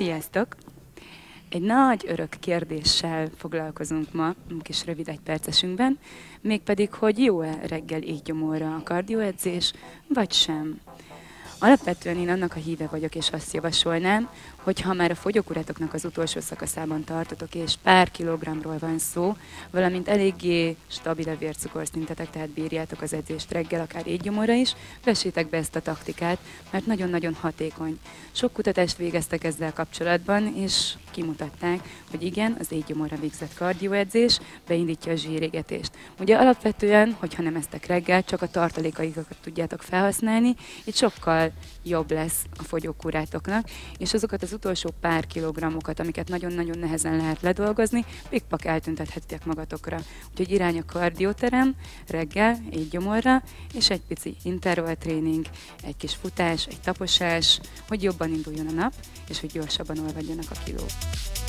Sziasztok! Egy nagy örök kérdéssel foglalkozunk ma, kis rövid egy percesünkben, mégpedig, hogy jó-e reggel így gyomorra a kardioedzés, vagy sem. Alapvetően én annak a híve vagyok, és azt javasolnám, hogy ha már a fogyókuratoknak az utolsó szakaszában tartotok, és pár kilogramról van szó, valamint eléggé stabil a vércukorszintetek, tehát bírjátok az edzést reggel, akár étgyomorra is, vessétek be ezt a taktikát, mert nagyon-nagyon hatékony. Sok kutatást végeztek ezzel kapcsolatban, és kimutatták, hogy igen, az étgyomorra végzett kardioedzés beindítja a zsírégetést. Ugye alapvetően, hogyha nem eztek reggel, csak a tartalékaikat tudjátok felhasználni, így sokkal jobb lesz a fogyókúrátoknak, és azokat az utolsó pár kilogrammokat, amiket nagyon-nagyon nehezen lehet ledolgozni, pikpak eltüntethetitek magatokra. Úgyhogy irány a kardioterem, reggel, így gyomorra, és egy pici interval tréning, egy kis futás, egy taposás, hogy jobban induljon a nap, és hogy gyorsabban olvadjanak a kilók. Thank you.